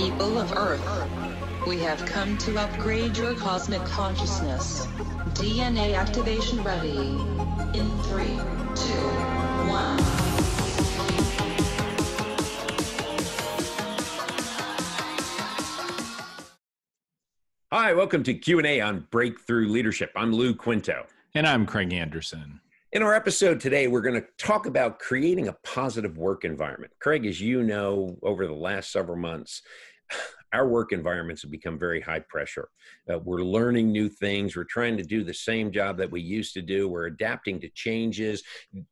people of Earth. We have come to upgrade your cosmic consciousness. DNA activation ready. In three, two, one. Hi, welcome to Q&A on Breakthrough Leadership. I'm Lou Quinto. And I'm Craig Anderson. In our episode today, we're going to talk about creating a positive work environment. Craig, as you know, over the last several months, our work environments have become very high pressure. Uh, we're learning new things. We're trying to do the same job that we used to do. We're adapting to changes.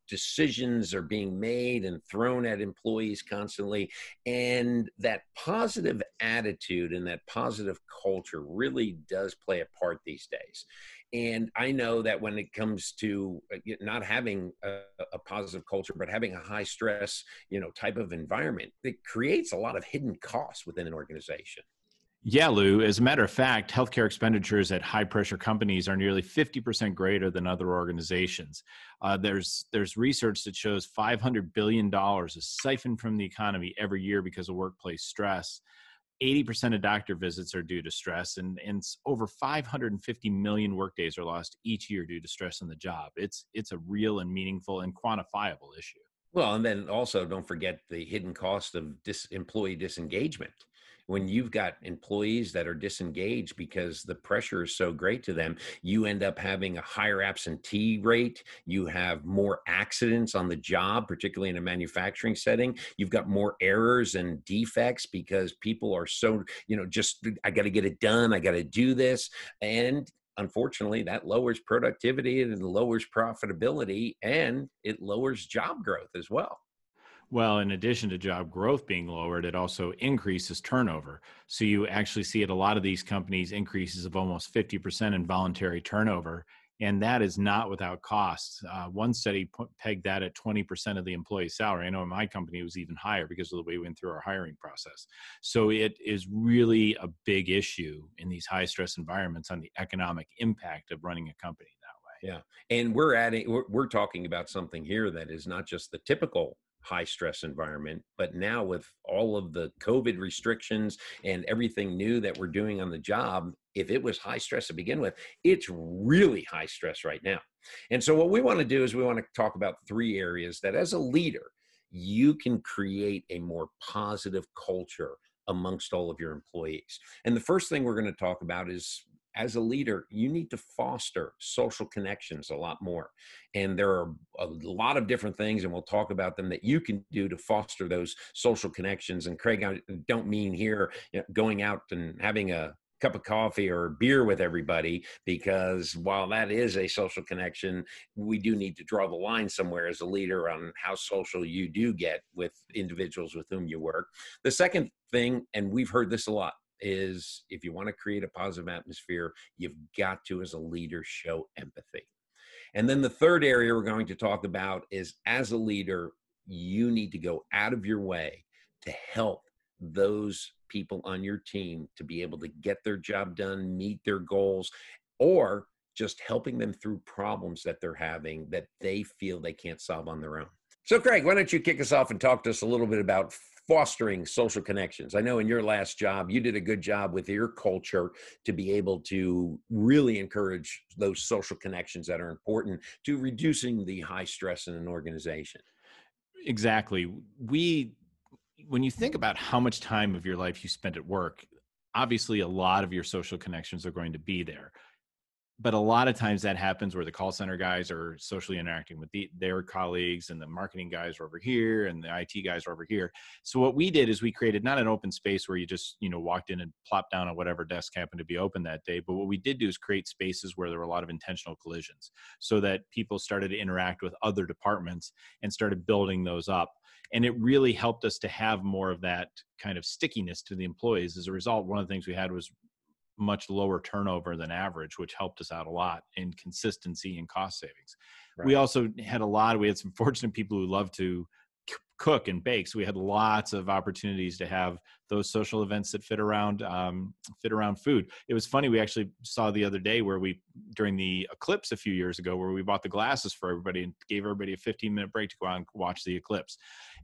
Decisions are being made and thrown at employees constantly. And that positive attitude and that positive culture really does play a part these days. And I know that when it comes to uh, not having a, a, positive culture, but having a high stress, you know, type of environment, it creates a lot of hidden costs within an organization. Yeah, Lou. As a matter of fact, healthcare expenditures at high pressure companies are nearly 50% greater than other organizations. Uh, there's, there's research that shows $500 billion is siphoned from the economy every year because of workplace stress. 80% of doctor visits are due to stress and, and over 550 million workdays are lost each year due to stress in the job. It's it's a real and meaningful and quantifiable issue. Well and then also don't forget the hidden cost of dis- employee disengagement when you've got employees that are disengaged because the pressure is so great to them, you end up having a higher absentee rate. You have more accidents on the job, particularly in a manufacturing setting. You've got more errors and defects because people are so, you know, just, I got to get it done. I got to do this. And unfortunately, that lowers productivity and it lowers profitability and it lowers job growth as well. Well, in addition to job growth being lowered, it also increases turnover. So you actually see at a lot of these companies increases of almost 50% in voluntary turnover. And that is not without costs. Uh, one study pegged that at 20% of the employee salary. I know in my company it was even higher because of the way we went through our hiring process. So it is really a big issue in these high stress environments on the economic impact of running a company that way. Yeah. And we're adding, we're, we're talking about something here that is not just the typical high stress environment. But now, with all of the COVID restrictions and everything new that we're doing on the job, if it was high stress to begin with, it's really high stress right now. And so, what we want to do is we want to talk about three areas that, as a leader, you can create a more positive culture amongst all of your employees. And the first thing we're going to talk about is as a leader, you need to foster social connections a lot more. And there are a lot of different things, and we'll talk about them that you can do to foster those social connections. And Craig, I don't mean here you know, going out and having a cup of coffee or beer with everybody because while that is a social connection we do need to draw the line somewhere as a leader on how social you do get with individuals with whom you work the second thing and we've heard this a lot is if you want to create a positive atmosphere, you've got to, as a leader, show empathy. And then the third area we're going to talk about is as a leader, you need to go out of your way to help those people on your team to be able to get their job done, meet their goals, or just helping them through problems that they're having that they feel they can't solve on their own. So, Craig, why don't you kick us off and talk to us a little bit about fostering social connections. I know in your last job, you did a good job with your culture to be able to really encourage those social connections that are important to reducing the high stress in an organization. Exactly. We, when you think about how much time of your life you spent at work, obviously a lot of your social connections are going to be there but a lot of times that happens where the call center guys are socially interacting with the, their colleagues and the marketing guys are over here and the IT guys are over here. So what we did is we created not an open space where you just, you know, walked in and plopped down on whatever desk happened to be open that day, but what we did do is create spaces where there were a lot of intentional collisions so that people started to interact with other departments and started building those up. And it really helped us to have more of that kind of stickiness to the employees. As a result, one of the things we had was much lower turnover than average, which helped us out a lot in consistency and cost savings. Right. We also had a lot, we had some fortunate people who love to cook and bake. So we had lots of opportunities to have those social events that fit around um, fit around food. It was funny. We actually saw the other day where we during the eclipse a few years ago, where we bought the glasses for everybody and gave everybody a 15 minute break to go out and watch the eclipse.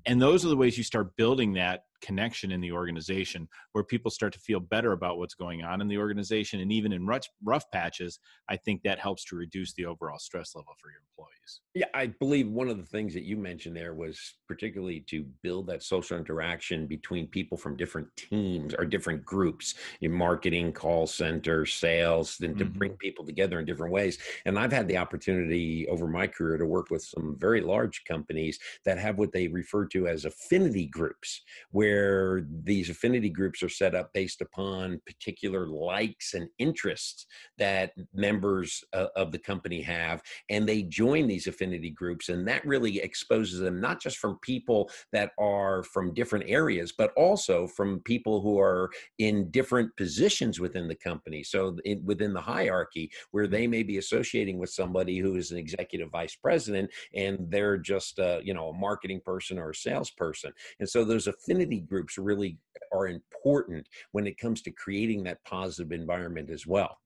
And those are the ways you start building that connection in the organization where people start to feel better about what's going on in the organization. And even in rough, rough patches i think that helps to reduce the overall stress level for your employees. Yeah i believe one of the things that you mentioned there was particularly to build that social interaction between people from different teams or different groups in marketing call center sales and to mm-hmm. bring people together in different ways. And i've had the opportunity over my career to work with some very large companies that have what they refer to as affinity groups where these affinity groups are set up based upon particular likes and interests that members uh, of the company have and they join these affinity groups and that really exposes them not just from people that are from different areas but also from people who are in different positions within the company. So in, within the hierarchy where they may be associating with somebody who is an executive vice president and they're just uh, you know a marketing person or a salesperson. And so those affinity groups really are important when it comes to creating that positive environment as well.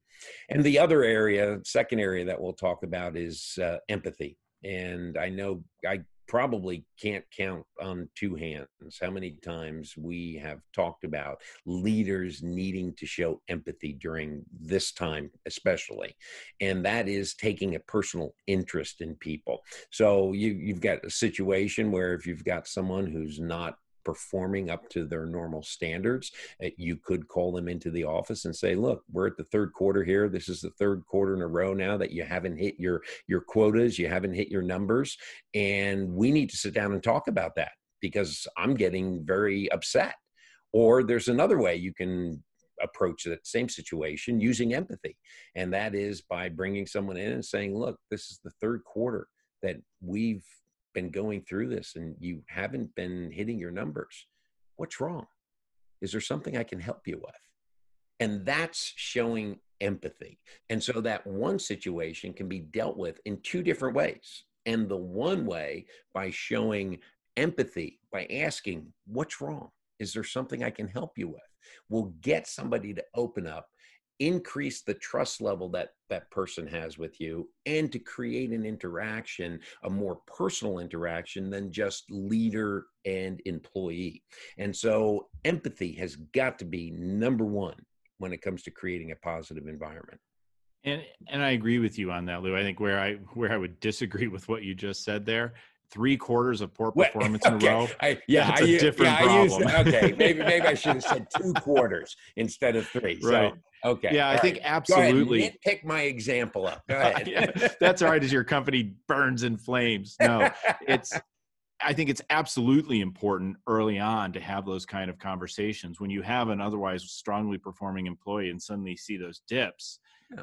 And the other area, second area that we'll talk about is uh, empathy. And I know I probably can't count on two hands how many times we have talked about leaders needing to show empathy during this time especially. And that is taking a personal interest in people. So you you've got a situation where if you've got someone who's not performing up to their normal standards, eh, you could call them into the office and say, "Look, we're at the third quarter here. This is the third quarter in a row now that you haven't hit your your quotas, you haven't hit your numbers, and we need to sit down and talk about that because I'm getting very upset." Or there's another way you can approach that same situation using empathy. And that is by bringing someone in and saying, look, this is the third quarter that we've been going through this and you haven't been hitting your numbers. What's wrong? Is there something I can help you with? And that's showing empathy. And so that one situation can be dealt with in two different ways. And the one way by showing empathy, by asking, What's wrong? Is there something I can help you with? will get somebody to open up increase the trust level that that person has with you and to create an interaction a more personal interaction than just leader and employee. And so empathy has got to be number one when it comes to creating a positive environment. And and i agree with you on that lou. I think where i where i would disagree with what you just said there three quarters of poor performance okay. in a row. I, yeah, that's I, a different yeah, problem. I used, okay, maybe maybe I should have said two quarters instead of three. Right. So, okay. Yeah, I right. think absolutely. Pick my example up. Go ahead. yeah, that's all right. As your company burns in flames. No, it's. I think it's absolutely important early on to have those kind of conversations when you have an otherwise strongly performing employee and suddenly see those dips. Yeah.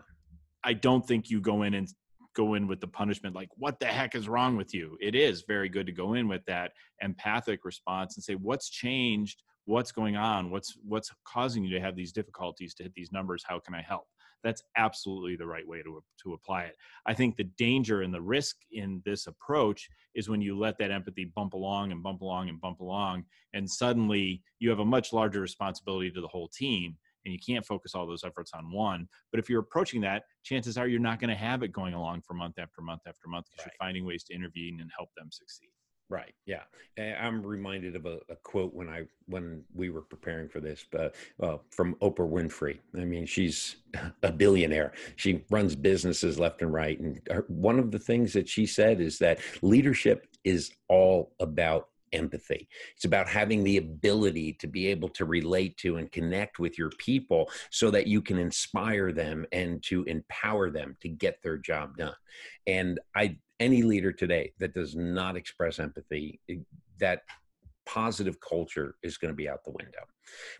I don't think you go in and go in with the punishment like what the heck is wrong with you? It is very good to go in with that empathic response and say what's changed? What's going on? What's what's causing you to have these difficulties to hit these numbers? How can i help? That's absolutely the right way to to apply it. I think the danger and the risk in this approach is when you let that empathy bump along and bump along and bump along and suddenly you have a much larger responsibility to the whole team and you can't focus all those efforts on one. But if you're approaching that, chances are you're not going to have it going along for month after month after month because right. you're finding ways to intervene and help them succeed. Right. Yeah. I'm reminded of a, a, quote when I when we were preparing for this, but well, from Oprah Winfrey. I mean, she's a billionaire. She runs businesses left and right, and her, one of the things that she said is that leadership is all about empathy. It's about having the ability to be able to relate to and connect with your people so that you can inspire them and to empower them to get their job done. And I any leader today that does not express empathy, eh, that positive culture is going to be out the window.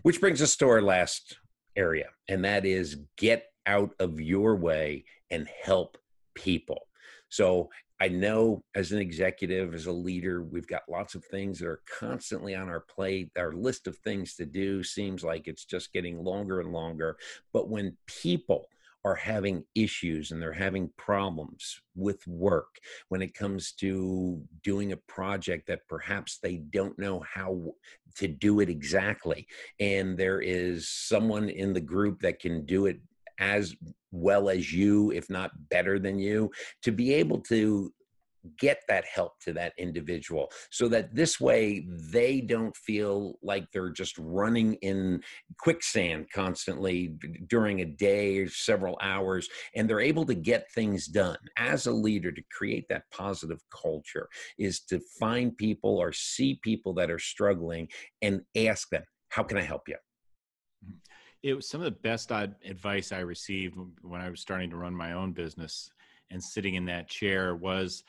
Which brings us to our last area, and that is get out of your way and help people. So I know as an executive, as a leader, we've got lots of things that are constantly on our plate. Our list of things to do seems like it's just getting longer and longer. But when people are having issues and they're having problems with work when it comes to doing a project that perhaps they don't know how to do it exactly and there is someone in the group that can do it as well as you, if not better than you, to be able to get that help to that individual so that this way they don't feel like they're just running in quicksand constantly during a day or several hours and they're able to get things done as a leader to create that positive culture is to find people or see people that are struggling and ask them how can i help you. It was some of the best advice i received when i was starting to run my own business and sitting in that chair was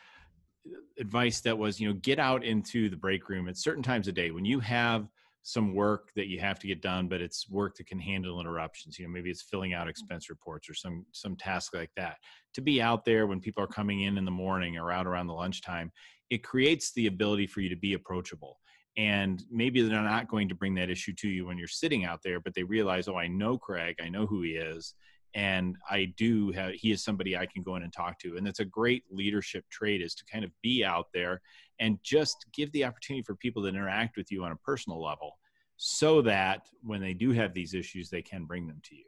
uh, advice that was you know get out into the break room at certain times of day when you have some work that you have to get done but it's work that can handle interruptions you know maybe it's filling out mm. expense reports or some some task like that. To be out there when people are coming in in the morning or out around the lunchtime it creates the ability for you to be approachable and maybe they're not going to bring that issue to you when you're sitting out there but they realize oh i know craig i know who he is and i do have he is somebody i can go in and talk to and that's a great leadership trait is to kind of be out there and just give the opportunity for people to interact with you on a personal level so that when they do have these issues they can bring them to you.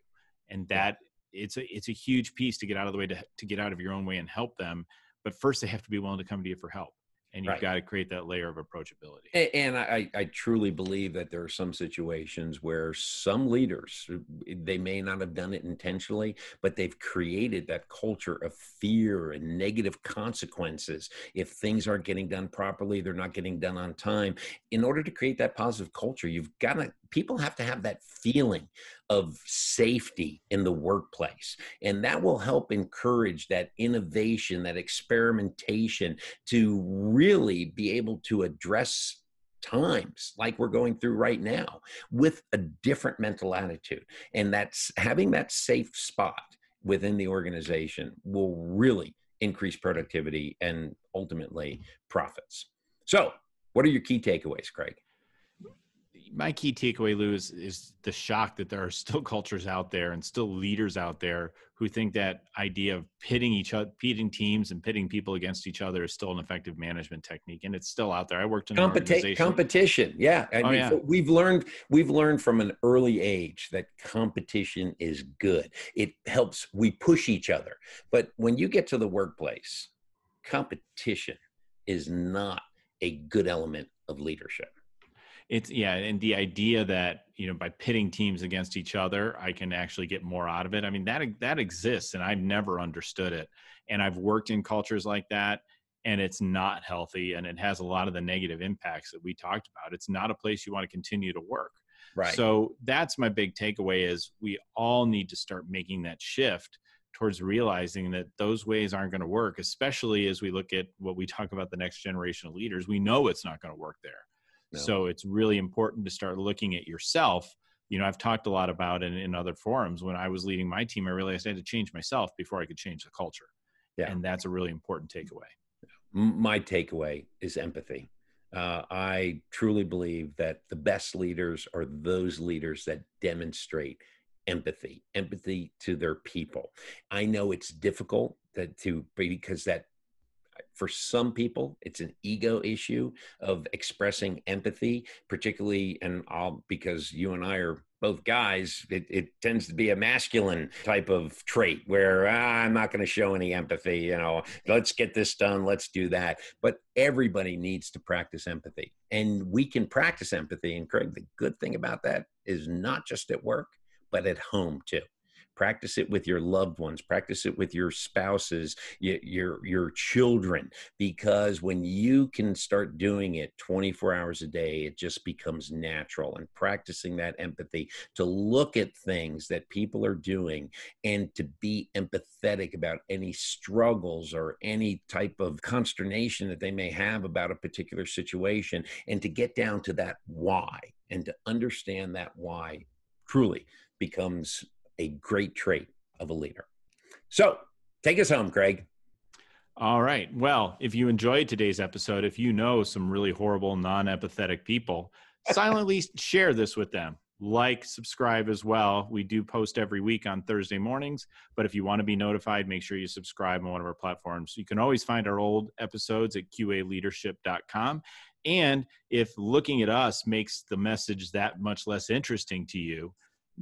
And that it's a it's a huge piece to get out of the way to, to get out of your own way and help them but first they have to be willing to come to you for help and you've right. got to create that layer of approachability. And, and I, I truly believe that there are some situations where some leaders, uh, they may not have done it intentionally, but they've created that culture of fear and negative consequences. If things aren't getting done properly, they're not getting done on time. In order to create that positive culture, you've got to people have to have that feeling of safety in the workplace. And that will help encourage that innovation, that experimentation to really be able to address times like we're going through right now with a different mental attitude. And that's having that safe spot within the organization will really increase productivity and ultimately profits. So, what are your key takeaways, Craig? My key takeaway, Lou, is, is the shock that there are still cultures out there and still leaders out there who think that idea of pitting each other, pitting teams and pitting people against each other is still an effective management technique, and it's still out there. I worked in Competi- competition. Yeah, I oh, mean, yeah. we've learned we've learned from an early age that competition is good. It helps. We push each other, but when you get to the workplace, competition is not a good element of leadership it's yeah and the idea that you know by pitting teams against each other i can actually get more out of it. I mean that that exists and i've never understood it. And i've worked in cultures like that and it's not healthy and it has a lot of the negative impacts that we talked about. It's not a place you want to continue to work. Right. So that's my big takeaway is we all need to start making that shift towards realizing that those ways aren't going to work especially as we look at what we talk about the next generation of leaders. We know it's not going to work there no. So it's really important to start looking at yourself. You know, I've talked a lot about it in other forums. When I was leading my team, I realized I had to change myself before I could change the culture. Yeah. And that's a really important takeaway. My takeaway is empathy. Uh, I truly believe that the best leaders are those leaders that demonstrate empathy, empathy to their people. I know it's difficult that to because that for some people it's an ego issue of expressing empathy particularly and all because you and i are both guys it, it tends to be a masculine type of trait where ah, i'm not going to show any empathy you know let's get this done let's do that. But everybody needs to practice empathy and we can practice empathy and craig the good thing about that is not just at work but at home too practice it with your loved ones. Practice it with your spouses your, your children because when you can start doing it 24 hours a day it just becomes natural and practicing that empathy to look at things that people are doing and to be empathetic about any struggles or any type of consternation that they may have about a particular situation and to get down to that why and to understand that why truly becomes a great trait of a leader. So take us home, Craig. All right. Well, if you enjoyed today's episode, if you know some really horrible, non empathetic people, silently share this with them. Like, subscribe as well. We do post every week on Thursday mornings, but if you want to be notified, make sure you subscribe on one of our platforms. You can always find our old episodes at qaleadership.com. And if looking at us makes the message that much less interesting to you,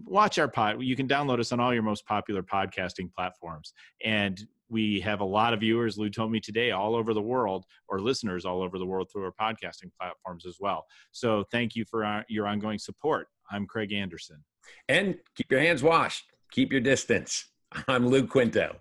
watch our pod. You can download us on all your most popular podcasting platforms. And we have a lot of viewers, Lou told me today, all over the world, or listeners all over the world through our podcasting platforms as well. So thank you for our, your ongoing support. I'm Craig Anderson. And keep your hands washed, keep your distance. I'm Lou Quinto.